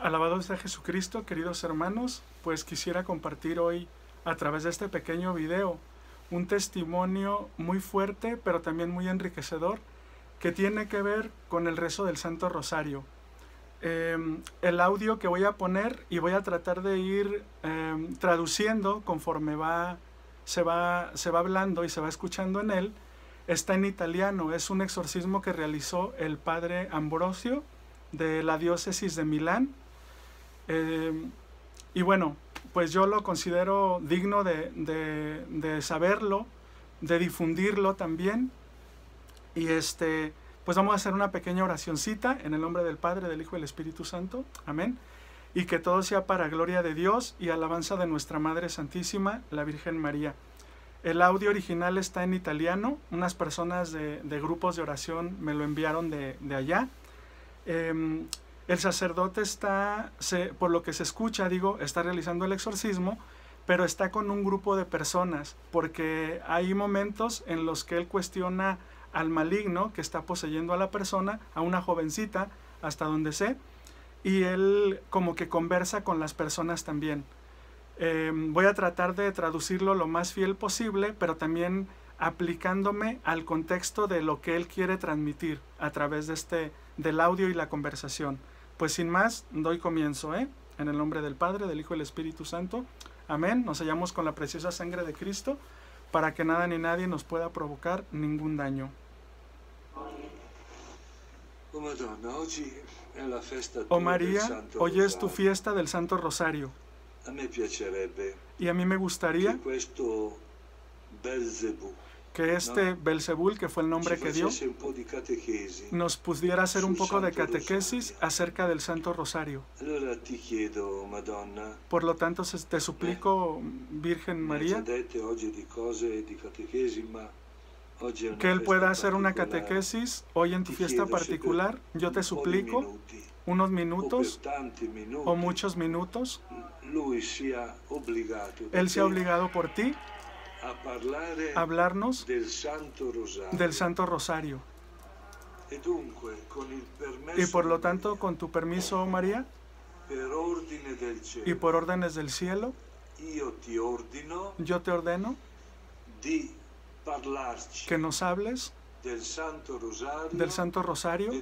Alabado sea Jesucristo, queridos hermanos, pues quisiera compartir hoy a través de este pequeño video un testimonio muy fuerte, pero también muy enriquecedor, que tiene que ver con el rezo del Santo Rosario. Em, el audio que voy a poner y voy a tratar de ir em, traduciendo conforme va se, va, se va hablando y se va escuchando en él, está en italiano. Es un exorcismo que realizó el padre Ambrosio de la diócesis de Milán eh, y bueno, pues yo lo considero digno de, saberlo, de difundirlo también. Y este, pues vamos a hacer una pequeña oracioncita en el nombre del Padre, del Hijo y del Espíritu Santo. Amén. Y que todo sea para gloria de Dios y alabanza de nuestra Madre Santísima, la Virgen María. El audio original está en italiano. Unas personas de, grupos de oración me lo enviaron de, allá. Em, el sacerdote está, por lo que se escucha, digo, está realizando el exorcismo, pero está con un grupo de personas, porque hay momentos en los que él cuestiona al maligno que está poseyendo a la persona, a una jovencita, hasta donde sé, y él como que conversa con las personas también. Em, voy a tratar de traducirlo lo más fiel posible, pero también aplicándome al contexto de lo que él quiere transmitir a través de este, del audio y la conversación. Pues sin más, doy comienzo, ¿eh? En el nombre del Padre, del Hijo y del Espíritu Santo. Amén. Nos hallamos con la preciosa sangre de Cristo para que nada ni nadie nos pueda provocar ningún daño. Oh María, hoy es tu fiesta del Santo Rosario. Y a mí me gustaría que este Belzebul, que fue el nombre que dio, nos pudiera hacer un poco de catequesis acerca del Santo Rosario. Por lo tanto, te suplico, Virgen María, que Él pueda hacer una catequesis hoy en tu fiesta particular. Yo te suplico unos minutos o muchos minutos. Él se ha obligado por ti hablarnos del Santo Rosario. Y por lo tanto, con tu permiso, María, y por órdenes del cielo, yo te ordeno que nos hables del Santo Rosario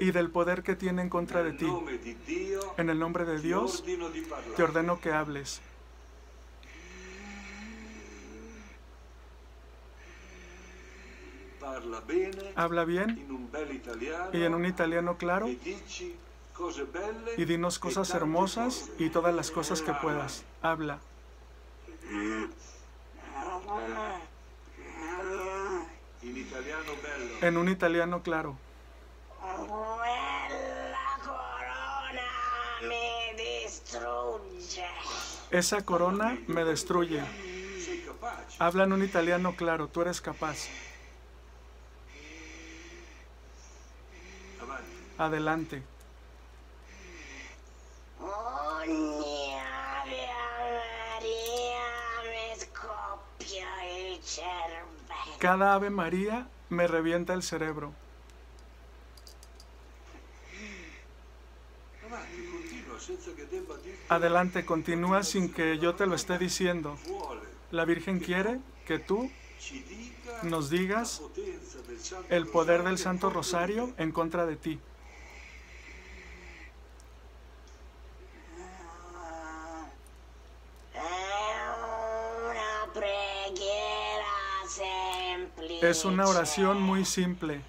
y del poder que tiene en contra de ti. En el nombre de Dios, te ordeno que hables. Habla bien y en un italiano claro y dinos cosas hermosas y todas las cosas que puedas. Habla. En un italiano claro. Esa corona me destruye. Habla en un italiano claro, tú eres capaz. Adelante. Cada Ave María me revienta el cerebro. Adelante, continúa sin que yo te lo esté diciendo. La Virgen quiere que tú nos digas el poder del Santo Rosario en contra de ti. Es una oración muy simple.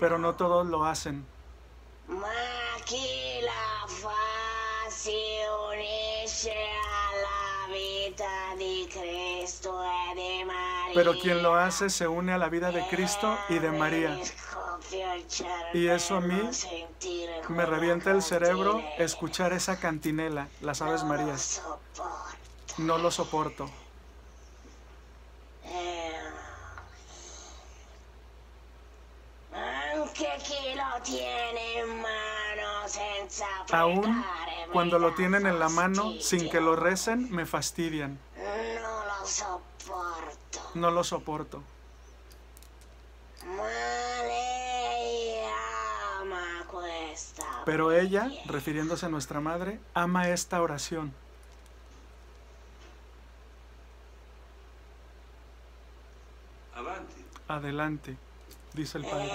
Pero no todos lo hacen. Pero quien lo hace se une a la vida de Cristo y de María. Y eso a mí me revienta el cerebro escuchar esa cantinela, las Aves Marías. No lo soporto. Aún cuando lo tienen en la mano sin que lo recen, me fastidian. No lo soporto. Pero ella, refiriéndose a nuestra madre, ama esta oración. Avanti. Adelante, dice el Padre.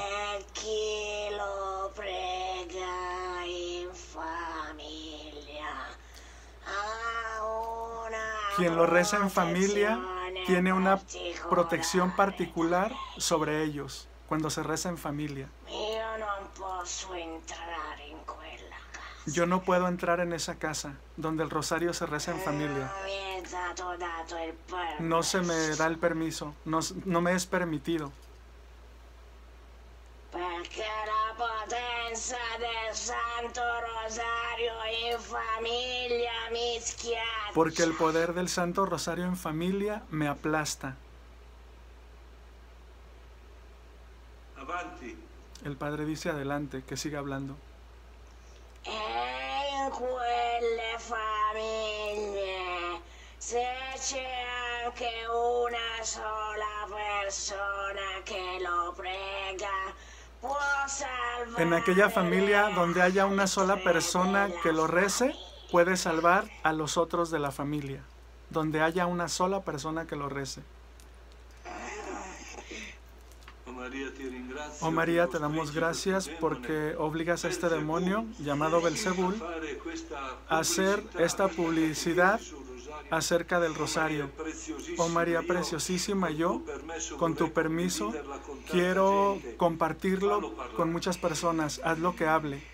Quien lo reza en familia tiene una protección particular sobre ellos cuando se reza en familia. Yo no puedo entrar en esa casa donde el rosario se reza en familia. No se me da el permiso, no, no me es permitido, Perché la potenza del Santo Rosario mi schiaccia. Porque el poder del Santo Rosario en familia me aplasta. Avanti. El Padre dice adelante, que siga hablando. In quelle famiglie, se c'è anche una sola persona che lo prega, può salvare En aquella familia donde haya una sola persona que lo rece. Puede salvar a los otros de la familia. Donde haya una sola persona que lo rece. Oh María, Oh te damos gracias porque obligas a este demonio llamado Belzebul a hacer esta publicidad acerca del Oh rosario. Oh María io, preciosísima, con yo, con tu permiso, quiero compartirlo con muchas personas. Haz lo que hable.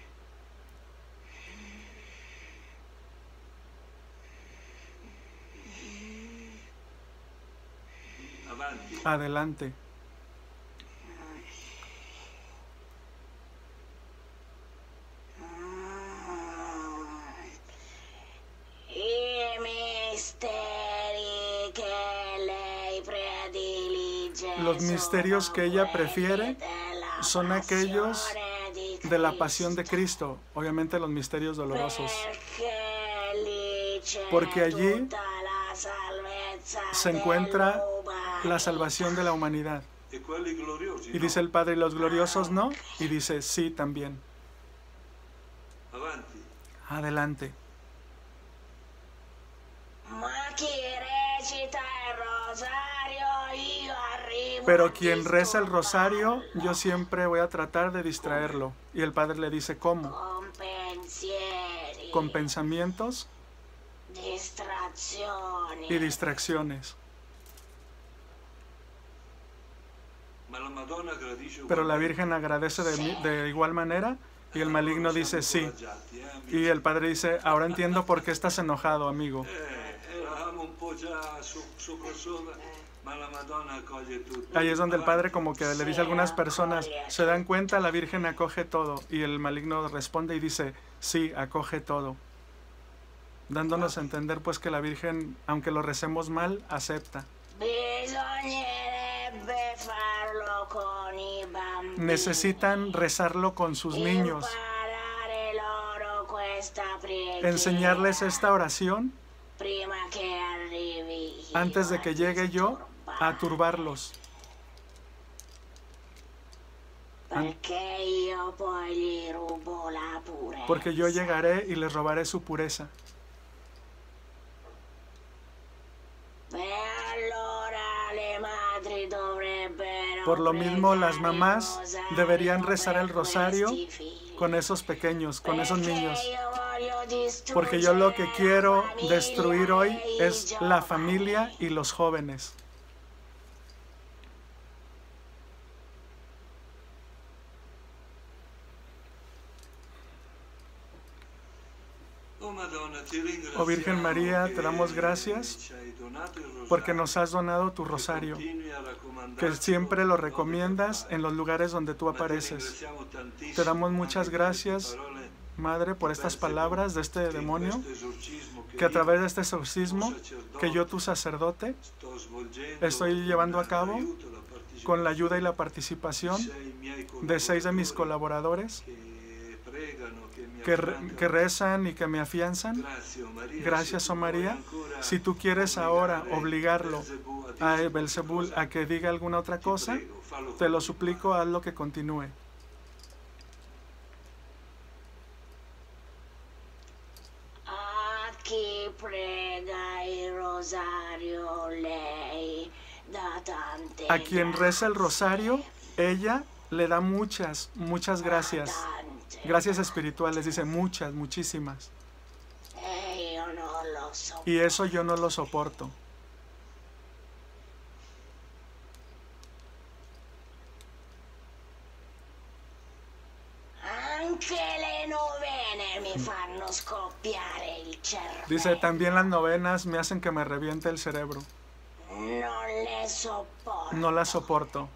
Adelante. Los misterios que ella prefiere son aquellos De la pasión de Cristo, obviamente los misterios dolorosos. Porque allí se encuentra. La salvación de la humanidad. Y dice el Padre, ¿y los gloriosos no? Y dice, sí, también. Adelante. Pero quien reza el rosario, yo siempre voy a tratar de distraerlo. Y el Padre le dice, ¿cómo? con pensamientos y distracciones. Pero la. Virgen agradece de, igual manera y el maligno dice, sí. Eh. Y el Padre dice, ahora entiendo por qué estás enojado, amigo. Eh, tutto. Ahí es donde el. Padre como que le dice a algunas personas, se dan cuenta, la Virgen acoge todo. Y el maligno responde y dice, sí, acoge todo. Dándonos a entender pues que la Virgen, aunque lo recemos mal, acepta. Necesitan rezarlo con sus niños, enseñarles esta oración antes de que llegue yo a turbarlos. Porque yo llegaré y les robaré su pureza. Por lo mismo, las mamás deberían rezar el rosario con esos pequeños, con esos niños. Porque yo lo que quiero destruir hoy es la familia y los jóvenes. Oh Oh Virgen María, te damos gracias Porque nos has donado tu rosario, que siempre lo recomiendas en los lugares donde tú apareces. Te damos muchas gracias, Madre, por estas palabras de este demonio, que a través de este exorcismo que yo, tu sacerdote, estoy llevando a cabo con la ayuda y la participación de seis de mis colaboradores que, rezan y que me afianzan. Gracias, oh María. Si tú quieres ahora obligarlo a Belzebul a que diga alguna otra cosa, te lo suplico, hazlo que continúe. A chi prega il rosario lei da tante A quien reza el rosario, ella le da muchas, muchas gracias. Gracias espirituales, dice muchas, muchísimas. E so. Y eso yo no lo soporto. Il cervello. Dice, también las novenas me hacen que me reviente el cerebro. No las soporto.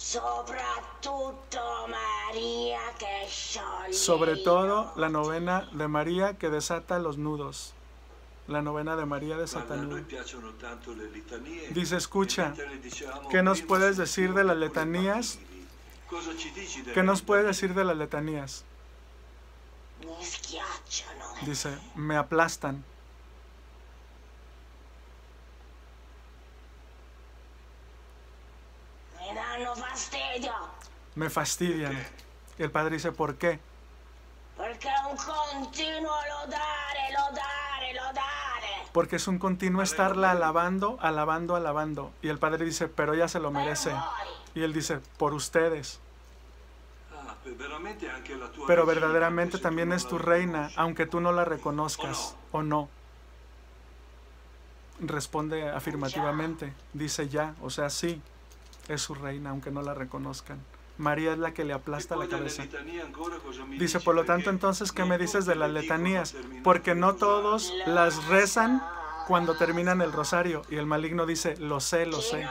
Soprattutto che scioglie Sobre todo la novena de María que desata los nudos. La novena de María desata nudos. Dice, escucha, ¿qué nos puedes decir de las letanías? ¿Qué nos puede litanie? decir de las letanías? Dice, me aplastan. Me fastidian. Y el padre dice, ¿por qué? Perché è un continuo lodare, lodare, lodare. Porque es un continuo estarla alabando, alabando, alabando. Y el padre dice, pero ella se lo merece. Y él dice, por ustedes. Ah, Pero verdaderamente también es tu reina, aunque tú no la reconozcas o no. Responde afirmativamente. Dice ya, o sea, sí, es su reina, aunque no la reconozcan. María es la que le aplasta la cabeza. Dice, por lo tanto, entonces, ¿qué me dices de las letanías? Porque no todos las rezan cuando terminan el rosario. Y el maligno dice, lo sé, lo sé.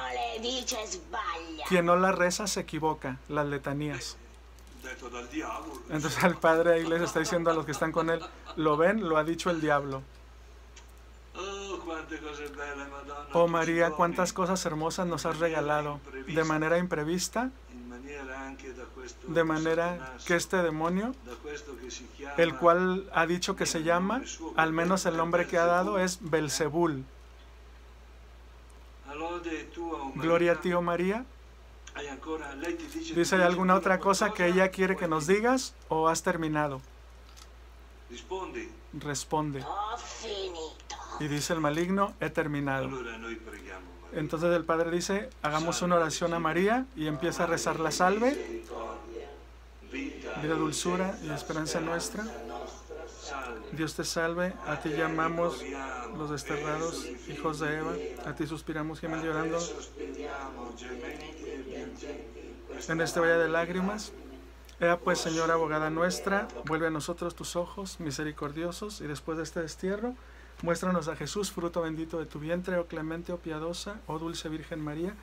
Quien no la reza se equivoca, las letanías. Entonces al padre ahí les está diciendo a los que están con él, lo ven, lo ha dicho el diablo. Oh. Oh María, cuántas cosas hermosas nos has regalado de manera imprevista, de manera que este demonio, el cual ha dicho que se llama, al menos el nombre que ha dado es Belzebul. Oh Gloria a ti, oh María. dice- ti alguna otra cosa que ella quiere que nos digas o has terminado. Responde. Y dice el maligno, he terminado. Entonces el padre dice, hagamos una oración a María y empieza a rezar la salve, vida, dulzura y esperanza nuestra. Dios te salve, a ti llamamos los desterrados, hijos de Eva, a ti suspiramos, y llorando en este valle de lágrimas. Ea pues, Señora abogada nuestra, vuelve a nosotros tus ojos misericordiosos y después de este destierro, muéstranos a Jesús, fruto bendito de tu vientre, oh clemente, oh piadosa, oh dulce Virgen María.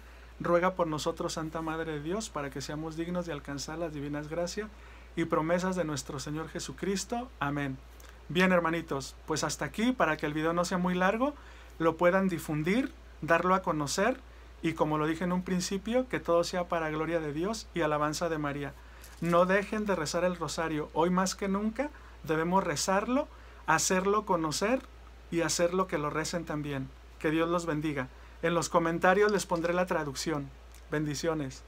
Ruega por nosotros, Santa Madre de Dios, para que seamos dignos de alcanzar las divinas gracias y promesas de nuestro Señor Jesucristo. Amén. Bien, hermanitos, pues hasta aquí, para que el video no sea muy largo, lo puedan difundir, darlo a conocer y como lo dije en un principio, que todo sea para gloria de Dios y alabanza de María. No dejen de rezar el rosario. Hoy más que nunca debemos rezarlo, hacerlo conocer y hacerlo que lo recen también. Que Dios los bendiga. En los comentarios les pondré la traducción. Bendiciones.